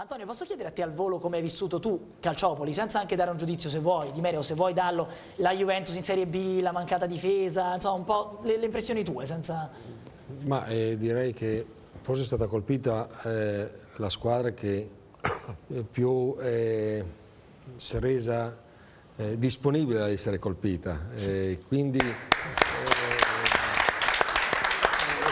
Antonio, posso chiedere a te al volo come hai vissuto tu Calciopoli, senza anche dare un giudizio se vuoi, di merito, se vuoi darlo, la Juventus in Serie B, la mancata difesa, insomma un po' le, le impressioni tue, senza... Ma eh, direi che forse è stata colpita eh, la squadra che più eh, si è resa eh, disponibile ad essere colpita, eh, quindi, eh,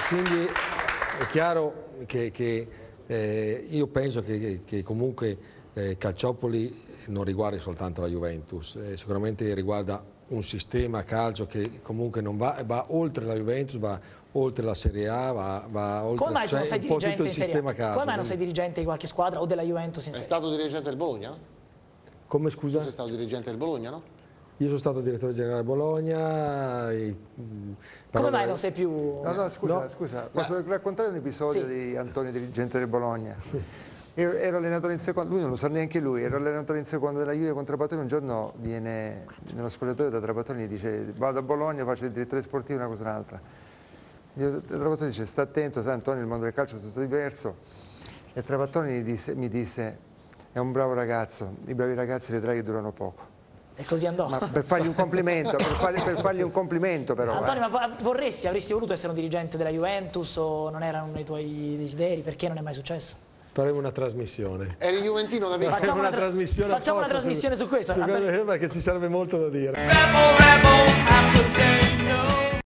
quindi, è chiaro che, che eh, io penso che, che comunque eh, Calciopoli non riguardi soltanto la Juventus, eh, sicuramente riguarda un sistema calcio che comunque non va, va oltre la Juventus, va oltre la Serie A, va, va oltre Come cioè, un po' tutto il sistema calcio. Come mai non sei dirigente di qualche squadra o della Juventus in È Serie A? stato dirigente del Bologna? no? Come Tu scusa? sei stato dirigente del Bologna, no? Io sono stato direttore generale a Bologna. e, mh, Come mai non sei più... No, no, scusa, No. scusa, posso raccontare un episodio Sì. di Antonio, dirigente del Bologna? Io ero allenatore in seconda, lui non lo sa neanche lui, ero allenatore in seconda della Juve con Trapattoni, un giorno viene nello spogliatoio da Trapattoni e dice vado a Bologna, faccio il direttore sportivo, una cosa o un'altra. Trapattoni dice sta attento, sai Antonio, il mondo del calcio è tutto diverso. E Trapattoni disse- mi disse è un bravo ragazzo, i bravi ragazzi vedrai che durano poco. E così andò. Ma per fargli un complimento, per fargli, per fargli un complimento però. Antonio, eh. ma vo- vorresti, avresti voluto essere un dirigente della Juventus o non era uno dei tuoi desideri? Perché non è mai successo? Faremo una trasmissione. Eri Juventino da vecchio. Facciamo una tra- trasmissione facciamo una trasmissione su questo, su perché ci sarebbe molto da dire. Rebel, rebel, African.